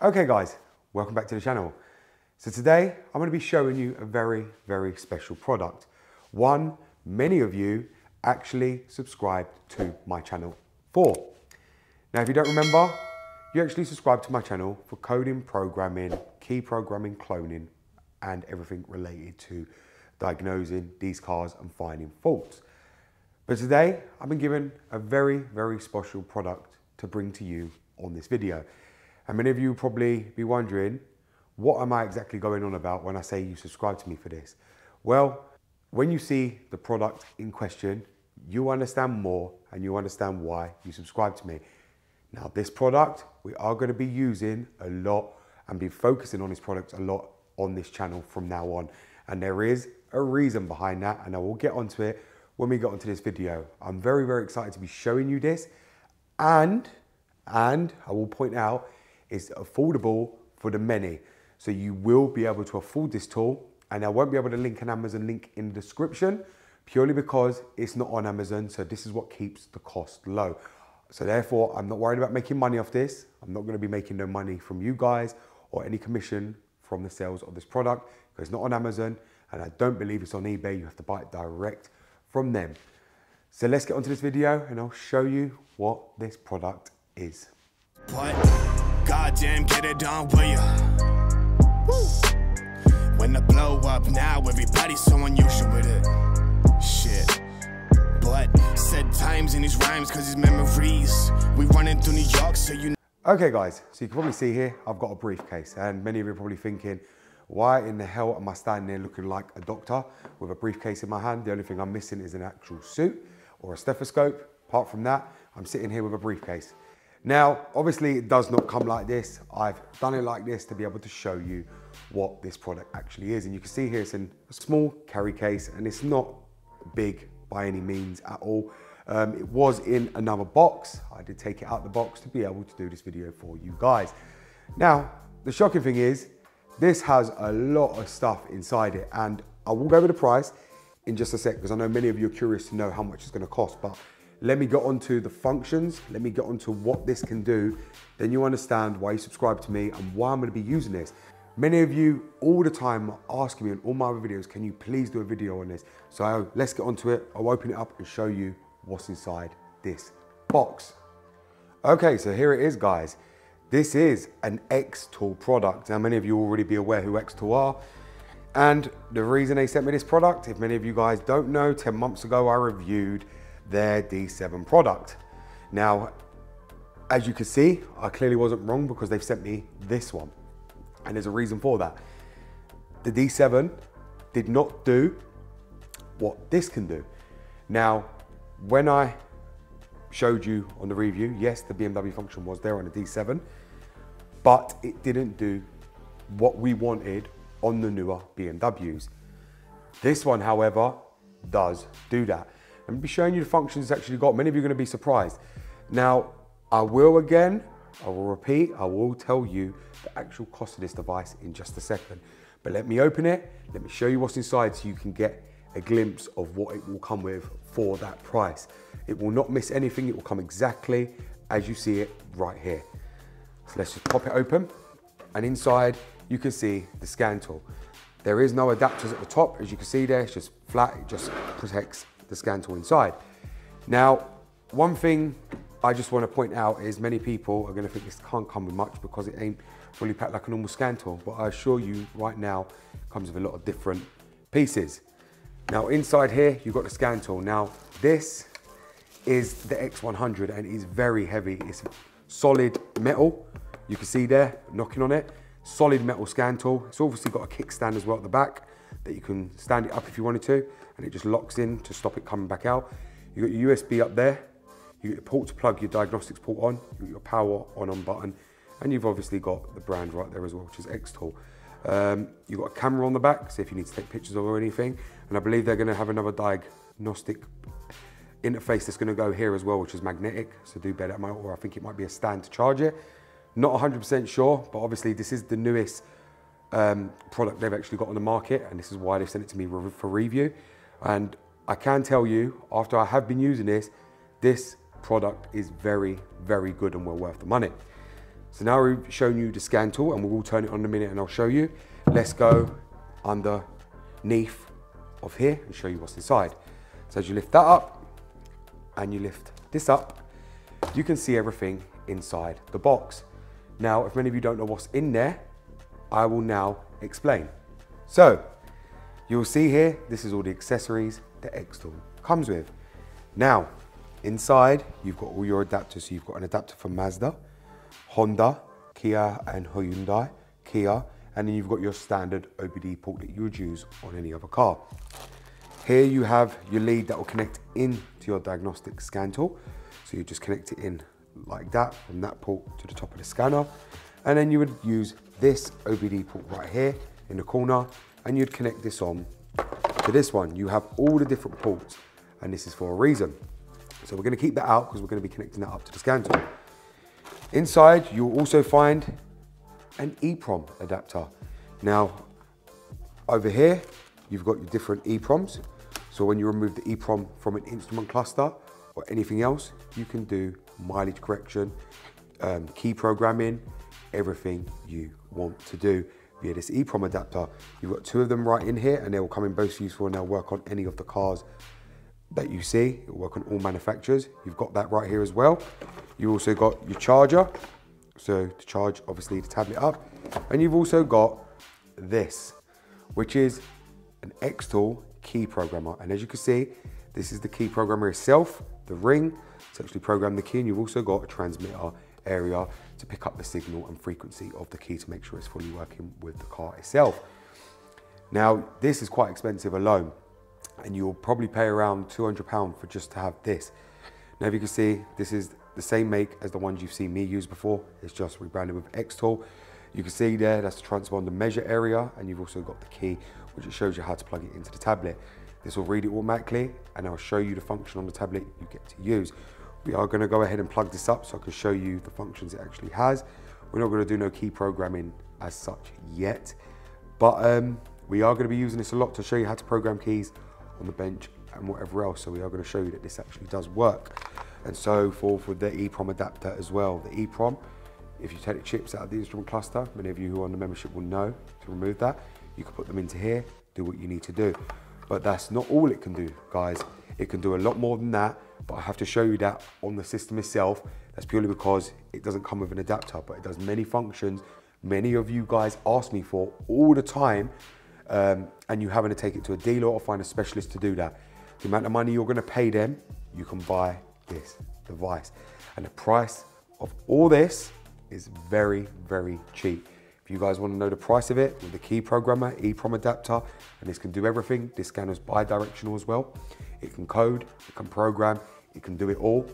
Okay guys, welcome back to the channel. So today I'm going to be showing you a very, very special product. One many of you actually subscribed to my channel for. Now if you don't remember, you actually subscribed to my channel for coding, programming, key programming, cloning, and everything related to diagnosing these cars and finding faults. But today I've been given a very, very special product to bring to you on this video. And many of you probably be wondering, what am I exactly going on about when I say you subscribe to me for this? Well, when you see the product in question, you understand more and you understand why you subscribe to me. Now, this product, we are going to be using a lot and be focusing on this product a lot on this channel from now on. And there is a reason behind that, and I will get onto it when we get onto this video. I'm very, very excited to be showing you this. And, and I will point out, is affordable for the many. So you will be able to afford this tool and I won't be able to link an Amazon link in the description purely because it's not on Amazon. So this is what keeps the cost low. So therefore, I'm not worried about making money off this. I'm not gonna be making no money from you guys or any commission from the sales of this product because it's not on Amazon and I don't believe it's on eBay. You have to buy it direct from them. So let's get onto this video and I'll show you what this product is. What? Goddamn, get it done, will ya? When the blow up now, everybody's so unusual with it. Shit. But said times in his rhymes, cause his memories. We running through New York, so you know. Okay guys, so you can probably see here, I've got a briefcase and many of you are probably thinking, why in the hell am I standing there looking like a doctor with a briefcase in my hand? The only thing I'm missing is an actual suit or a stethoscope. Apart from that, I'm sitting here with a briefcase. Now, obviously it does not come like this. I've done it like this to be able to show you what this product actually is. And you can see here it's in a small carry case and it's not big by any means at all. Um, it was in another box. I did take it out the box to be able to do this video for you guys. Now, the shocking thing is this has a lot of stuff inside it and I will go over the price in just a sec because I know many of you are curious to know how much it's gonna cost, but let me get onto the functions, let me get onto what this can do, then you understand why you subscribe to me and why I'm gonna be using this. Many of you all the time are asking me in all my other videos, can you please do a video on this? So let's get onto it. I'll open it up and show you what's inside this box. Okay, so here it is guys. This is an X-Tool product. Now many of you already be aware who X-Tool are. And the reason they sent me this product, if many of you guys don't know, 10 months ago I reviewed their D7 product. Now, as you can see, I clearly wasn't wrong because they've sent me this one. And there's a reason for that. The D7 did not do what this can do. Now, when I showed you on the review, yes, the BMW function was there on the D7, but it didn't do what we wanted on the newer BMWs. This one, however, does do that. Gonna be showing you the functions it's actually got. Many of you are gonna be surprised. Now, I will again, I will repeat, I will tell you the actual cost of this device in just a second. But let me open it, let me show you what's inside so you can get a glimpse of what it will come with for that price. It will not miss anything, it will come exactly as you see it right here. So let's just pop it open and inside you can see the scan tool. There is no adapters at the top, as you can see there, it's just flat, it just protects the scan tool inside. Now, one thing I just want to point out is many people are going to think this can't come with much because it ain't fully packed like a normal scan tool, but I assure you right now comes with a lot of different pieces. Now inside here, you've got the scan tool. Now this is the X100 and it is very heavy. It's solid metal. You can see there, knocking on it. Solid metal scan tool. It's obviously got a kickstand as well at the back that you can stand it up if you wanted to and it just locks in to stop it coming back out. You got your USB up there, you got your port to plug your diagnostics port on, you got your power on on button, and you've obviously got the brand right there as well, which is X-Tool. Um, you've got a camera on the back, so if you need to take pictures of or anything, and I believe they're gonna have another diagnostic interface that's gonna go here as well, which is magnetic, so do bear that in mind, or I think it might be a stand to charge it. Not 100% sure, but obviously this is the newest um, product they've actually got on the market, and this is why they sent it to me for review. And I can tell you, after I have been using this, this product is very, very good and well worth the money. So now we've shown you the scan tool and we'll turn it on in a minute and I'll show you. Let's go underneath of here and show you what's inside. So as you lift that up and you lift this up, you can see everything inside the box. Now, if many of you don't know what's in there, I will now explain. So, you'll see here, this is all the accessories that X-Tool comes with. Now, inside, you've got all your adapters. So you've got an adapter for Mazda, Honda, Kia and Hyundai, Kia, and then you've got your standard OBD port that you would use on any other car. Here you have your lead that will connect into your diagnostic scan tool. So you just connect it in like that from that port to the top of the scanner. And then you would use this OBD port right here in the corner and you'd connect this on to this one. You have all the different ports and this is for a reason. So we're gonna keep that out because we're gonna be connecting that up to the scan tool. Inside, you'll also find an EEPROM adapter. Now, over here, you've got your different EEPROMs. So when you remove the EEPROM from an instrument cluster or anything else, you can do mileage correction, um, key programming, everything you want to do via this EEPROM adapter. You've got two of them right in here and they will come in both useful and they'll work on any of the cars that you see. It'll work on all manufacturers. You've got that right here as well. You also got your charger. So to charge obviously the tablet up. And you've also got this, which is an X-Tool key programmer. And as you can see, this is the key programmer itself, the ring to actually program the key. And you've also got a transmitter area to pick up the signal and frequency of the key to make sure it's fully working with the car itself. Now, this is quite expensive alone and you'll probably pay around 200 pound for just to have this. Now, if you can see, this is the same make as the ones you've seen me use before. It's just rebranded with X-Tool. You can see there, that's the transponder measure area, and you've also got the key, which shows you how to plug it into the tablet. This will read it automatically, and I'll show you the function on the tablet you get to use. We are gonna go ahead and plug this up so I can show you the functions it actually has. We're not gonna do no key programming as such yet, but um, we are gonna be using this a lot to show you how to program keys on the bench and whatever else. So we are going to show you that this actually does work. And so forth with the EEPROM adapter as well. The EEPROM, if you take the chips out of the instrument cluster, many of you who are on the membership will know to remove that. You can put them into here, do what you need to do. But that's not all it can do, guys. It can do a lot more than that, but I have to show you that on the system itself. That's purely because it doesn't come with an adapter, but it does many functions many of you guys ask me for all the time um, and you having to take it to a dealer or find a specialist to do that. The amount of money you're gonna pay them, you can buy this device. And the price of all this is very, very cheap. If you guys wanna know the price of it, with the key programmer, EEPROM adapter, and this can do everything. This scanner's bi-directional as well. It can code, it can program, it can do it all.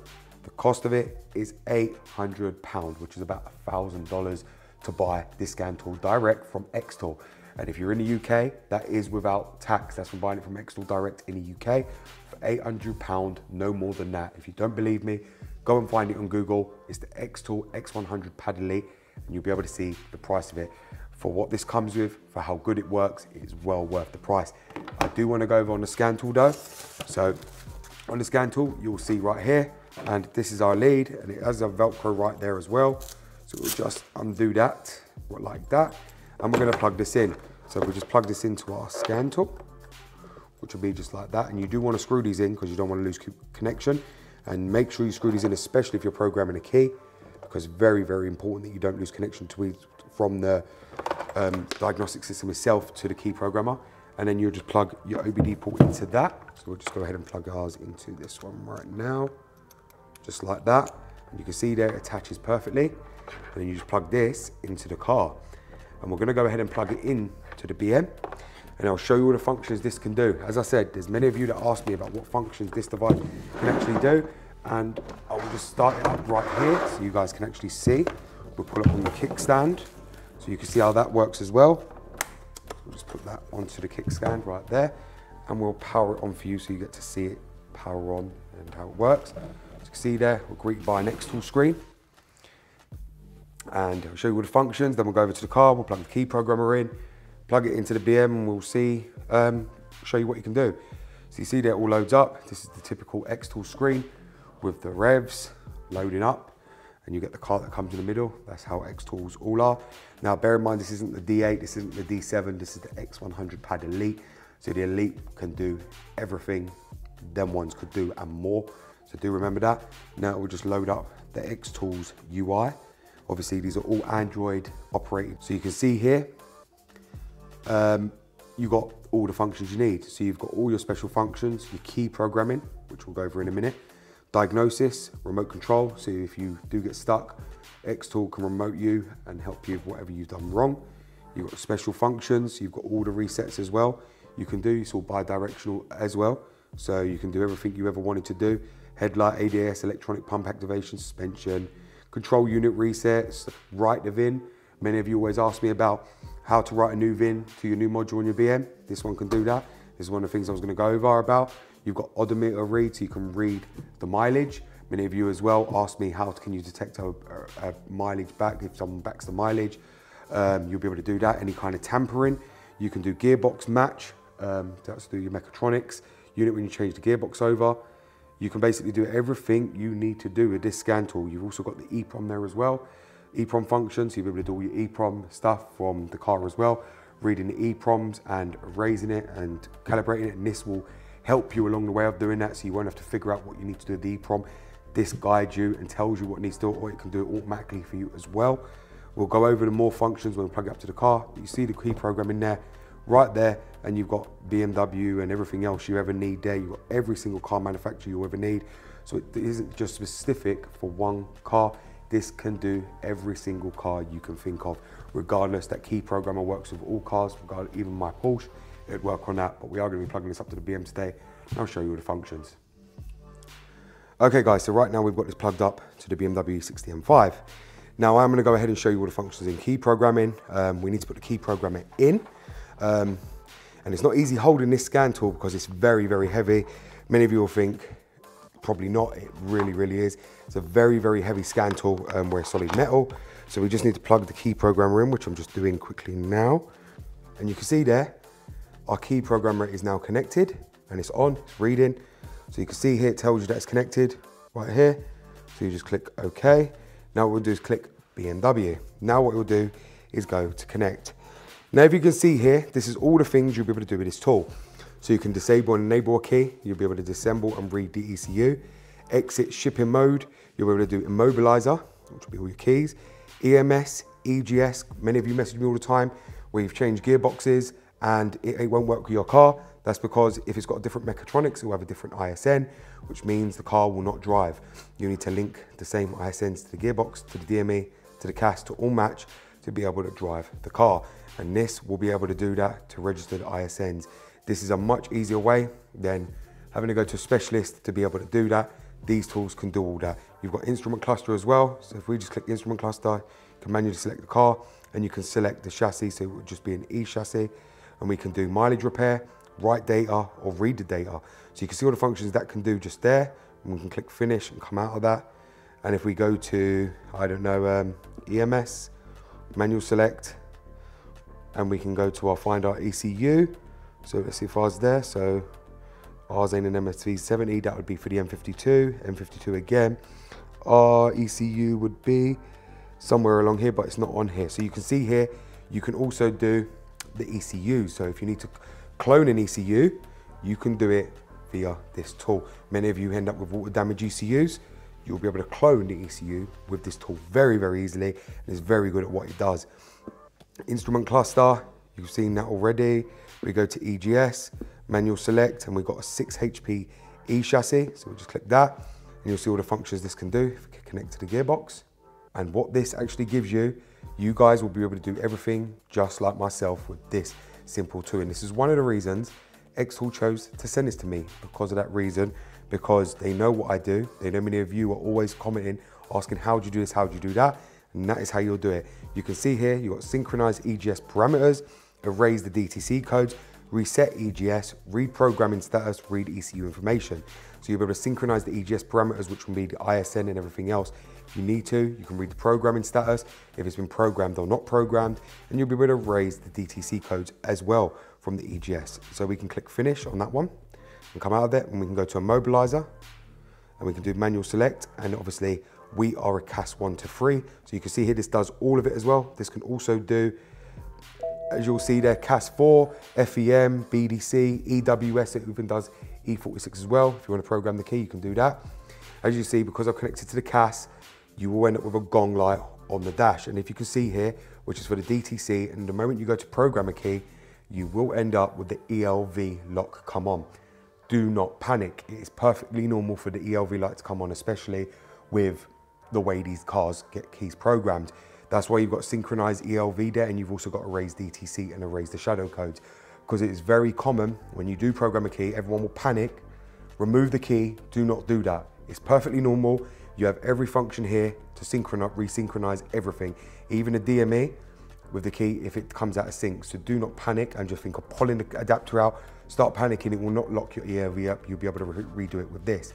The cost of it is 800 pounds, which is about $1,000 to buy this scan tool direct from X-Tool. And if you're in the UK, that is without tax. That's from buying it from X-Tool Direct in the UK for £800, no more than that. If you don't believe me, go and find it on Google. It's the X-Tool X100 Pad Elite and you'll be able to see the price of it. For what this comes with, for how good it works, it is well worth the price. I do want to go over on the scan tool though. So on the scan tool, you'll see right here, and this is our lead, and it has a Velcro right there as well. So we'll just undo that, like that and we're gonna plug this in. So we just plug this into our scan tool, which will be just like that. And you do wanna screw these in because you don't wanna lose connection. And make sure you screw these in, especially if you're programming a key, because very, very important that you don't lose connection to from the um, diagnostic system itself to the key programmer. And then you'll just plug your OBD port into that. So we'll just go ahead and plug ours into this one right now, just like that. And you can see there it attaches perfectly. And then you just plug this into the car and we're gonna go ahead and plug it in to the BM and I'll show you all the functions this can do. As I said, there's many of you that ask me about what functions this device can actually do and I will just start it up right here so you guys can actually see. We'll pull it on the kickstand so you can see how that works as well. We'll just put that onto the kickstand right there and we'll power it on for you so you get to see it power on and how it works. As you can see there, we're greeted by an X-Tool screen and I'll show you all the functions. Then we'll go over to the car, we'll plug the key programmer in, plug it into the BM and we'll see, um, show you what you can do. So you see there it all loads up. This is the typical X-Tool screen with the revs loading up. And you get the cart that comes in the middle. That's how X-Tools all are. Now, bear in mind, this isn't the D8, this isn't the D7, this is the X100 Pad Elite. So the Elite can do everything them ones could do and more. So do remember that. Now we'll just load up the X-Tools UI. Obviously, these are all Android operated. So you can see here, um, you got all the functions you need. So you've got all your special functions, your key programming, which we'll go over in a minute, diagnosis, remote control. So if you do get stuck, Xtool can remote you and help you with whatever you've done wrong. You've got special functions, you've got all the resets as well. You can do, it's all bi-directional as well. So you can do everything you ever wanted to do. Headlight, ADS, electronic pump activation, suspension, control unit resets, write the VIN. Many of you always ask me about how to write a new VIN to your new module on your BM. This one can do that. This is one of the things I was gonna go over about. You've got odometer read, so you can read the mileage. Many of you as well asked me how can you detect a, a, a mileage back if someone backs the mileage. Um, you'll be able to do that. Any kind of tampering. You can do gearbox match. Um, that's do your mechatronics unit when you change the gearbox over. You can basically do everything you need to do with this scan tool. You've also got the EEPROM there as well. EEPROM functions, so you'll be able to do all your EEPROM stuff from the car as well, reading the EEPROMs and raising it and calibrating it. And this will help you along the way of doing that so you won't have to figure out what you need to do the EEPROM. This guides you and tells you what needs to do, or it can do it automatically for you as well. We'll go over the more functions when we plug it up to the car. You see the key program in there, right there, and you've got BMW and everything else you ever need there. You've got every single car manufacturer you ever need. So it isn't just specific for one car. This can do every single car you can think of, regardless. That key programmer works with all cars, regardless, even my Porsche, it'd work on that. But we are going to be plugging this up to the BM today. and I'll show you all the functions. Okay guys, so right now we've got this plugged up to the BMW 60 M5. Now I'm going to go ahead and show you all the functions in key programming. Um, we need to put the key programmer in. Um, and it's not easy holding this scan tool because it's very, very heavy. Many of you will think, probably not, it really, really is. It's a very, very heavy scan tool um, where it's solid metal. So we just need to plug the key programmer in, which I'm just doing quickly now. And you can see there, our key programmer is now connected and it's on, it's reading. So you can see here, it tells you that it's connected right here. So you just click OK. Now what we'll do is click BMW. Now what we'll do is go to connect. Now, if you can see here, this is all the things you'll be able to do with this tool. So you can disable and enable a key. You'll be able to disassemble and read the ECU. Exit shipping mode. You'll be able to do immobilizer, which will be all your keys. EMS, EGS. Many of you message me all the time where you've changed gearboxes and it, it won't work with your car. That's because if it's got different mechatronics, it will have a different ISN, which means the car will not drive. You need to link the same ISNs to the gearbox, to the DME, to the CAS to all match to be able to drive the car. And this will be able to do that to registered ISNs. This is a much easier way than having to go to a specialist to be able to do that. These tools can do all that. You've got instrument cluster as well. So if we just click instrument cluster, you can manually select the car and you can select the chassis. So it would just be an E chassis and we can do mileage repair, write data or read the data. So you can see all the functions that can do just there. And we can click finish and come out of that. And if we go to, I don't know, um, EMS, manual select, and we can go to our find our ECU. So let's see if ours there. So ours ain't an MSV 70, that would be for the N52, N52 again. Our ECU would be somewhere along here, but it's not on here. So you can see here, you can also do the ECU. So if you need to clone an ECU, you can do it via this tool. Many of you end up with water damage ECUs. You'll be able to clone the ECU with this tool very, very easily. And it's very good at what it does. Instrument cluster, you've seen that already. We go to EGS, manual select, and we've got a 6 HP E chassis. So we'll just click that, and you'll see all the functions this can do. If connect to the gearbox. And what this actually gives you, you guys will be able to do everything just like myself with this simple tool. And this is one of the reasons Xtool chose to send this to me because of that reason, because they know what I do. They know many of you are always commenting, asking, how do you do this, how do you do that? and that is how you'll do it. You can see here, you've got synchronized EGS parameters, erase the DTC codes, reset EGS, read programming status, read ECU information. So you'll be able to synchronize the EGS parameters, which will be the ISN and everything else. You need to, you can read the programming status, if it's been programmed or not programmed, and you'll be able to raise the DTC codes as well from the EGS. So we can click finish on that one and come out of it, and we can go to a immobilizer, and we can do manual select, and obviously we are a CAS one to three. So you can see here, this does all of it as well. This can also do, as you'll see there, CAS 4, FEM, BDC, EWS, it even does E46 as well. If you want to program the key, you can do that. As you see, because I've connected to the CAS, you will end up with a gong light on the dash. And if you can see here, which is for the DTC, and the moment you go to program a key, you will end up with the ELV lock come on. Do not panic. It is perfectly normal for the ELV light to come on, especially with the way these cars get keys programmed. That's why you've got synchronized ELV there and you've also got erase DTC and erase the shadow codes because it is very common when you do program a key, everyone will panic, remove the key, do not do that. It's perfectly normal. You have every function here to synchronize, resynchronize everything, even a DME with the key if it comes out of sync. So do not panic and just think of pulling the adapter out. Start panicking, it will not lock your ELV up. You'll be able to re redo it with this.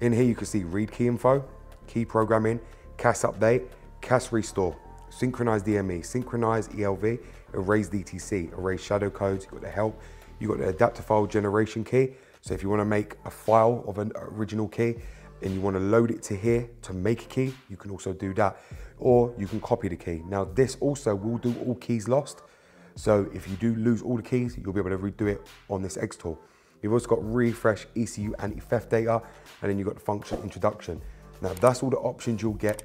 In here, you can see read key info, key programming, CAS update, CAS restore, synchronize DME, synchronize ELV, erase DTC, erase shadow codes, you've got the help, you've got the adapter file generation key. So if you wanna make a file of an original key and you wanna load it to here to make a key, you can also do that. Or you can copy the key. Now this also will do all keys lost. So if you do lose all the keys, you'll be able to redo it on this X tool. You've also got refresh ECU anti-theft data, and then you've got the function introduction. Now that's all the options you'll get,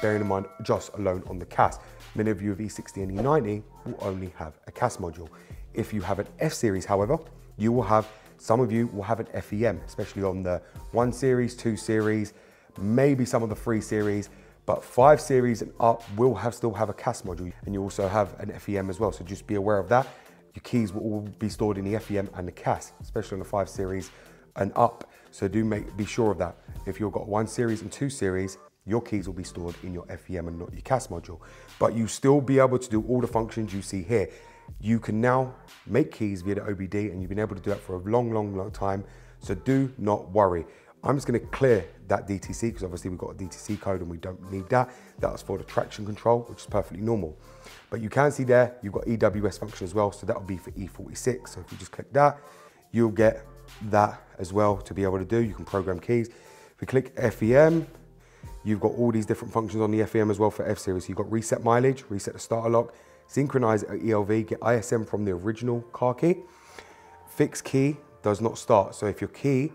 bearing in mind just alone on the CAS. Many of you with E60 and E90 will only have a CAS module. If you have an F series, however, you will have, some of you will have an FEM, especially on the one series, two series, maybe some of the three series, but five series and up will have still have a CAS module and you also have an FEM as well. So just be aware of that. Your keys will all be stored in the FEM and the CAS, especially on the five series and up. So do make be sure of that. If you've got one series and two series, your keys will be stored in your FEM and not your CAS module. But you still be able to do all the functions you see here. You can now make keys via the OBD and you've been able to do that for a long, long, long time. So do not worry. I'm just gonna clear that DTC because obviously we've got a DTC code and we don't need that. That's for the traction control, which is perfectly normal. But you can see there, you've got EWS function as well. So that'll be for E46. So if you just click that, you'll get that as well to be able to do. You can program keys. If we click FEM, you've got all these different functions on the FEM as well for F series. You've got reset mileage, reset the starter lock, synchronize ELV, get ISN from the original car key. Fix key does not start. So if your key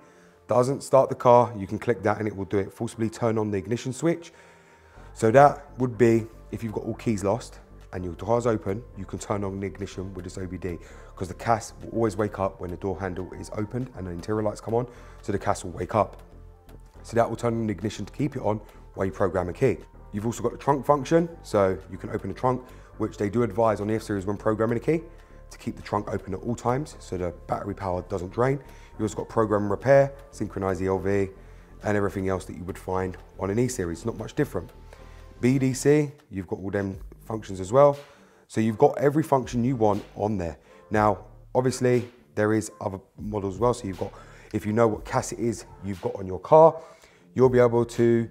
doesn't start the car, you can click that and it will do it. Forcibly turn on the ignition switch. So that would be if you've got all keys lost and your door's open, you can turn on the ignition with this OBD because the CAS will always wake up when the door handle is opened and the interior lights come on, so the CAS will wake up. So that will turn on the ignition to keep it on while you program a key. You've also got the trunk function, so you can open the trunk, which they do advise on the F-Series when programming a key to keep the trunk open at all times so the battery power doesn't drain. You've also got program and repair, synchronize ELV, and everything else that you would find on an E-Series, not much different. BDC, you've got all them functions as well. So you've got every function you want on there. Now, obviously, there is other models as well. So you've got, if you know what CAS it is you've got on your car, you'll be able to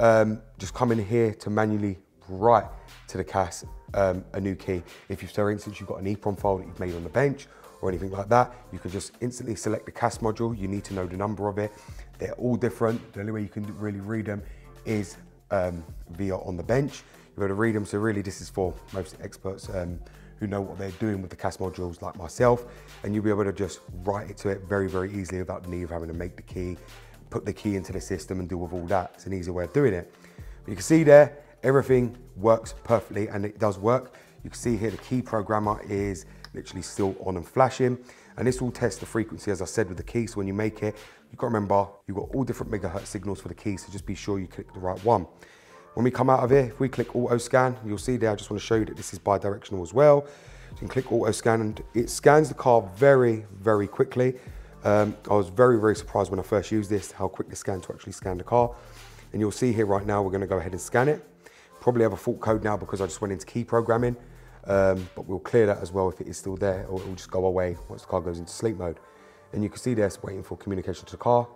um, just come in here to manually write to the CAS um, a new key. If you, for instance, you've got an EEPROM file that you've made on the bench or anything like that, you can just instantly select the CAS module. You need to know the number of it. They're all different. The only way you can really read them is um, via on the bench. You've got to read them. So really this is for most experts um, who know what they're doing with the CAS modules like myself. And you'll be able to just write it to it very, very easily without the need of having to make the key, put the key into the system and deal with all that. It's an easy way of doing it. But you can see there, everything works perfectly and it does work. You can see here the key programmer is literally still on and flashing. And this will test the frequency, as I said, with the key. So when you make it, you've got to remember, you've got all different megahertz signals for the key. So just be sure you click the right one. When we come out of here, if we click auto scan, you'll see there, I just want to show you that this is bi-directional as well. You can click auto scan and it scans the car very, very quickly. Um, I was very, very surprised when I first used this, how quick the scan to actually scan the car. And you'll see here right now, we're gonna go ahead and scan it. Probably have a fault code now because I just went into key programming, um, but we'll clear that as well if it is still there, or it will just go away once the car goes into sleep mode. And you can see there, it's waiting for communication to the car,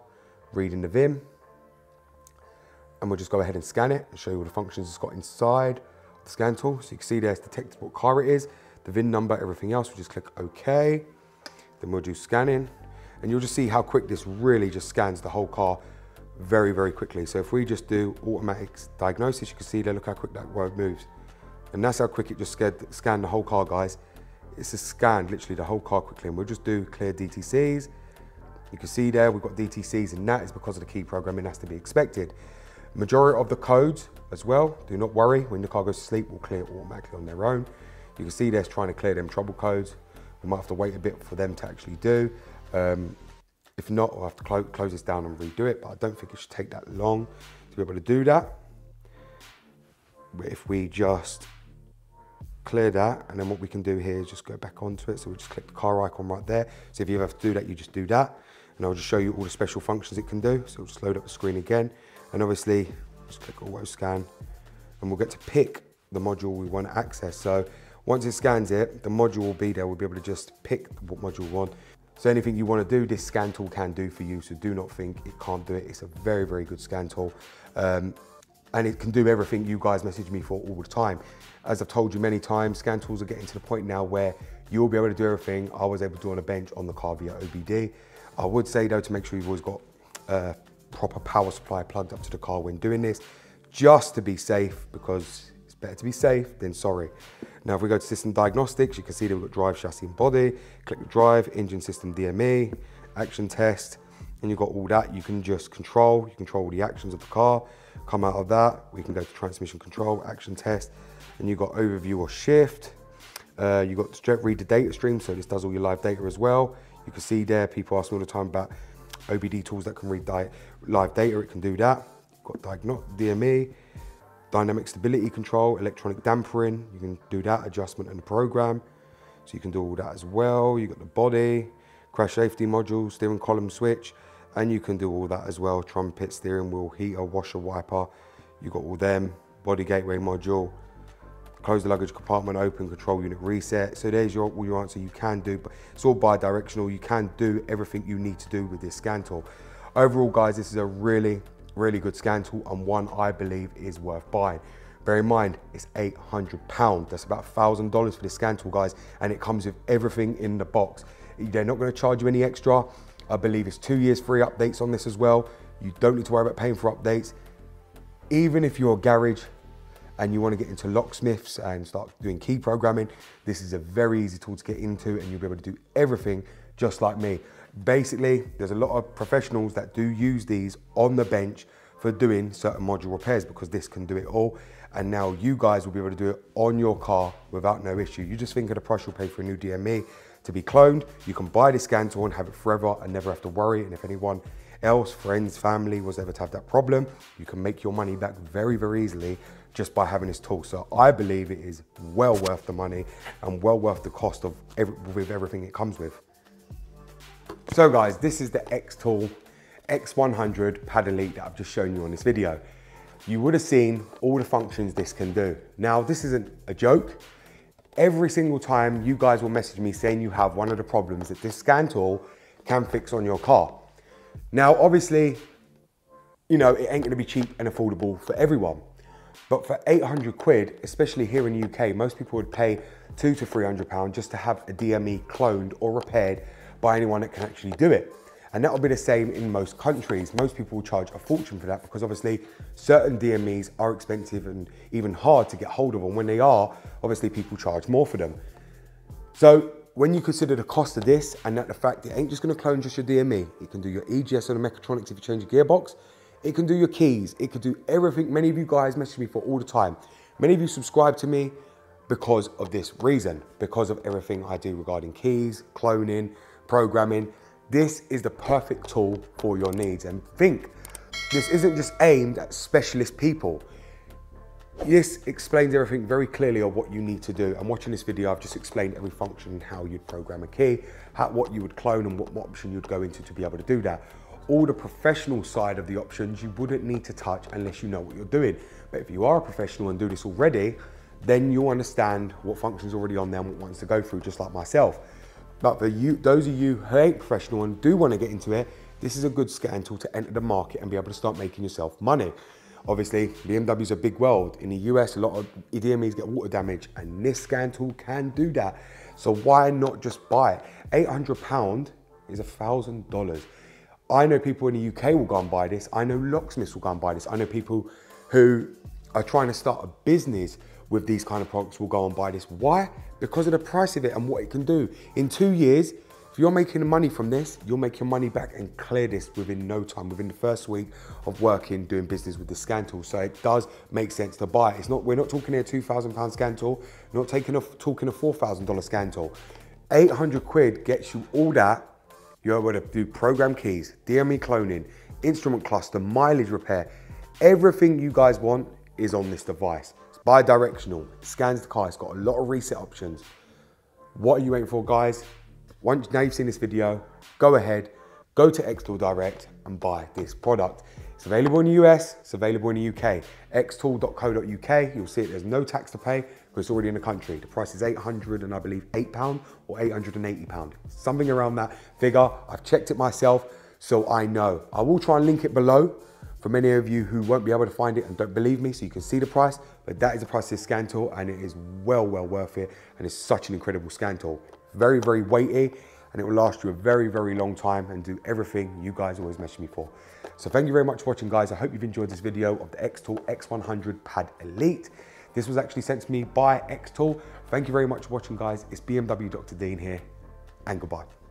reading the VIN, and we'll just go ahead and scan it and show you all the functions it's got inside the scan tool. So you can see there, it's detected what car it is, the VIN number, everything else. We'll just click OK. Then we'll do scanning. And you'll just see how quick this really just scans the whole car very, very quickly. So if we just do automatic diagnosis, you can see there, look how quick that word moves. And that's how quick it just scanned the whole car, guys. It's a scan, literally the whole car quickly. And we'll just do clear DTCs. You can see there, we've got DTCs and that is because of the key programming has to be expected. Majority of the codes as well, do not worry, when the car goes to sleep, will clear automatically on their own. You can see there's trying to clear them trouble codes. We might have to wait a bit for them to actually do. Um, if not, I'll have to clo close this down and redo it, but I don't think it should take that long to be able to do that. But if we just clear that, and then what we can do here is just go back onto it. So we just click the car icon right there. So if you ever have to do that, you just do that. And I'll just show you all the special functions it can do. So we'll just load up the screen again. And obviously, just click auto scan, and we'll get to pick the module we want to access. So once it scans it, the module will be there. We'll be able to just pick what module we want. So anything you want to do, this scan tool can do for you. So do not think it can't do it. It's a very, very good scan tool. Um, and it can do everything you guys message me for all the time. As I've told you many times, scan tools are getting to the point now where you'll be able to do everything I was able to do on a bench on the car via OBD. I would say though to make sure you've always got a proper power supply plugged up to the car when doing this, just to be safe because better to be safe than sorry. Now, if we go to system diagnostics, you can see that we've got drive, chassis and body. Click the drive, engine system DME, action test, and you've got all that. You can just control, you control the actions of the car. Come out of that, we can go to transmission control, action test, and you've got overview or shift. Uh, you've got to read the data stream, so this does all your live data as well. You can see there, people ask me all the time about OBD tools that can read live data, it can do that. You've got DME, dynamic stability control, electronic dampering, you can do that adjustment the program. So you can do all that as well. You've got the body, crash safety module, steering column switch, and you can do all that as well. Trumpet, steering wheel, heater, washer, wiper. You've got all them, body gateway module, close the luggage compartment open, control unit reset. So there's your, all your answer you can do, but it's all bi-directional. You can do everything you need to do with this scan tool. Overall, guys, this is a really really good scan tool and one I believe is worth buying. Bear in mind, it's 800 pounds. That's about $1,000 for this scan tool, guys, and it comes with everything in the box. They're not gonna charge you any extra. I believe it's two years free updates on this as well. You don't need to worry about paying for updates. Even if you're a garage and you wanna get into locksmiths and start doing key programming, this is a very easy tool to get into and you'll be able to do everything just like me. Basically, there's a lot of professionals that do use these on the bench for doing certain module repairs because this can do it all. And now you guys will be able to do it on your car without no issue. You just think of the price you'll pay for a new DME to be cloned. You can buy this scan tool and have it forever and never have to worry. And if anyone else, friends, family was ever to have that problem, you can make your money back very, very easily just by having this tool. So I believe it is well worth the money and well worth the cost of every, with everything it comes with. So guys, this is the Xtool X100 Pad Elite that I've just shown you on this video. You would have seen all the functions this can do. Now, this isn't a joke. Every single time you guys will message me saying you have one of the problems that this scan tool can fix on your car. Now, obviously, you know, it ain't gonna be cheap and affordable for everyone. But for 800 quid, especially here in the UK, most people would pay two to 300 pounds just to have a DME cloned or repaired by anyone that can actually do it. And that will be the same in most countries. Most people will charge a fortune for that because obviously certain DMEs are expensive and even hard to get hold of. And when they are, obviously people charge more for them. So when you consider the cost of this and that the fact it ain't just gonna clone just your DME, it can do your EGS and the mechatronics if you change your gearbox, it can do your keys, it can do everything. Many of you guys message me for all the time. Many of you subscribe to me because of this reason, because of everything I do regarding keys, cloning, programming. This is the perfect tool for your needs. And think, this isn't just aimed at specialist people. This explains everything very clearly of what you need to do. And watching this video, I've just explained every function and how you'd program a key, how, what you would clone and what, what option you'd go into to be able to do that. All the professional side of the options you wouldn't need to touch unless you know what you're doing. But if you are a professional and do this already, then you'll understand what functions already on there and what ones to go through, just like myself. But for you, those of you who ain't professional and do want to get into it, this is a good scan tool to enter the market and be able to start making yourself money. Obviously, BMW is a big world. In the US, a lot of DMEs get water damage, and this scan tool can do that. So why not just buy it? 800 pound is a thousand dollars. I know people in the UK will go and buy this. I know locksmiths will go and buy this. I know people who are trying to start a business with these kind of products will go and buy this. Why? Because of the price of it and what it can do. In two years, if you're making money from this, you'll make your money back and clear this within no time, within the first week of working, doing business with the scan tool. So it does make sense to buy. It's not, we're not talking here £2,000 scan tool, not taking a, talking a $4,000 scan tool. 800 quid gets you all that. You're able to do program keys, DME cloning, instrument cluster, mileage repair. Everything you guys want is on this device. Bi-directional, scans the car, it's got a lot of reset options. What are you waiting for, guys? Once now you've seen this video, go ahead, go to Xtool Direct and buy this product. It's available in the US, it's available in the UK. xtool.co.uk, you'll see it, there's no tax to pay because it's already in the country. The price is 800 and I believe eight pound or 880 pound. Something around that figure. I've checked it myself, so I know. I will try and link it below for many of you who won't be able to find it and don't believe me, so you can see the price, but that is the price of this scan tool and it is well, well worth it. And it's such an incredible scan tool. Very, very weighty and it will last you a very, very long time and do everything you guys always mention me for. So thank you very much for watching guys. I hope you've enjoyed this video of the Xtool X100 Pad Elite. This was actually sent to me by Xtool. Thank you very much for watching guys. It's BMW Dr. Dean here and goodbye.